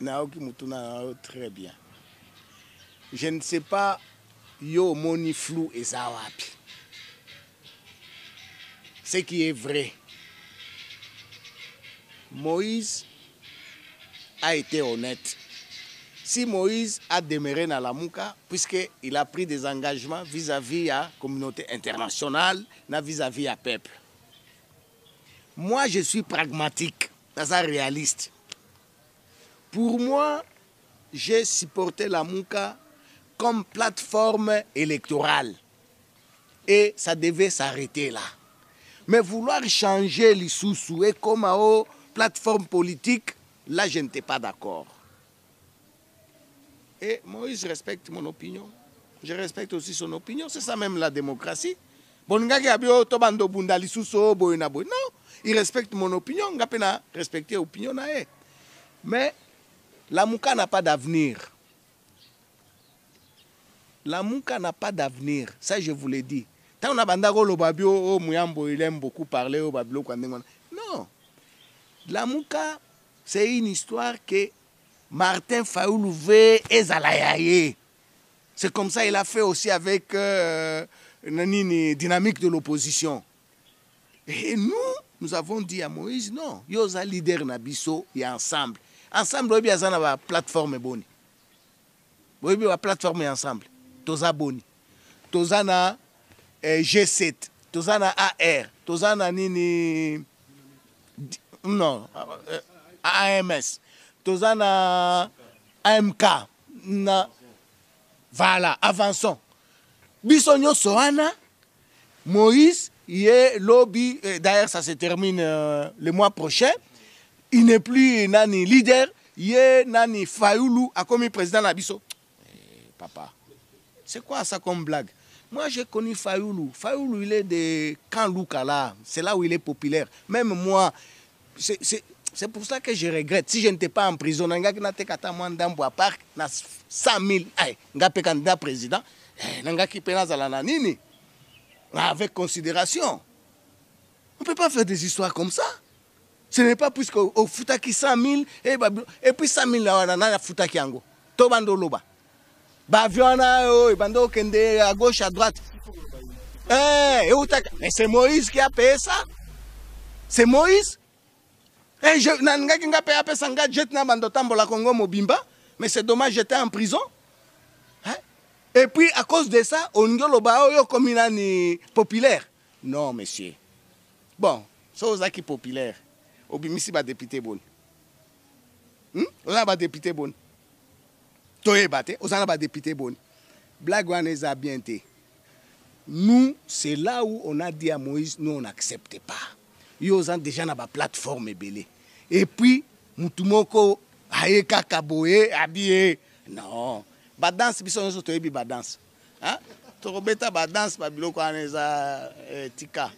yo très bien je ne sais pas yo omoni flou eza wapi ce qui est vrai moïse a été honnête si Moïse a demeuré dans la Mouka, puisqu'il a pris des engagements vis-à-vis à la communauté internationale, vis-à-vis à peuple. Moi, je suis pragmatique, ça réaliste. Pour moi, j'ai supporté la Mouka comme plateforme électorale. Et ça devait s'arrêter là. Mais vouloir changer l'Issoussou et comme plateforme politique, là, je n'étais pas d'accord. Et Moïse respecte mon opinion. Je respecte aussi son opinion. C'est ça même la démocratie. Non, il respecte mon opinion. Je respecte l'opinion. Mais la Mouka n'a pas d'avenir. La Mouka n'a pas d'avenir. Ça, je vous l'ai dit. Tant on a bandako le babio, oh, Mouyambo, il aime beaucoup parler au babio. Non. La Mouka, c'est une histoire que Martin Fayoulou veut ezalayaye. C'est comme ça qu'il a fait aussi avec euh, Nanini, dynamique de l'opposition. Et nous, nous avons dit à Moïse, non, yoza leader Nabiso et ensemble. Ensemble, il y a une plateforme bonne. Il y a une plateforme ensemble. Toza boni. Toza na eh, G7. Toza na AR. Toza na nini. Non. Euh, AMS. toza na amk na voilà avançons biso nyonso wana moïse ye lobi eh, d'ailleurs ça se termine euh, le mois prochain il n'est plus nani leader ye nani fayoulou akomi président na biso eh, papa c'est quoi ça comme blague moi j'ai connu fayoulou fayoulou il est de kanlouka là c'est là où il est populaire même moi c'est pour ça que je regrette. Si je n'étais pas en prison, je n'étais à part 100 000 je candidat président. Avec considération. On ne peut pas faire des histoires comme ça. Ce n'est pas puisqu'au foutaki 100 000 et puis 100 000 là, on a foutaki ango. Tobando loba. Baviona, bando kende à gauche, à droite. Eh, mais c'est Moïse qui a payé ça. C'est Moïse. Eh, je, nangaki nga pe apesa nga jet na bando tambola Congo mobimba, mais c'est dommage j'étais en prison. Hein? Et puis à cause de ça, ongolo ba oyo comme ni populaire. Non, monsieur. Bon, so ozaki populaire. Obimisi ba député bon. Hmm? Oza ba député bon. Toyeba te, oza ba député bon. Blague wana eza bien te. Nous, c'est là où on a dit à Moïse, nous on n'accepte pas. yo oza déjà na baplateforme ebele epuis mutu moko aye kaka boye abi ye non badanse biso nyonso toyebi badanse tokobeta badanse babiloko wana eza eh, tika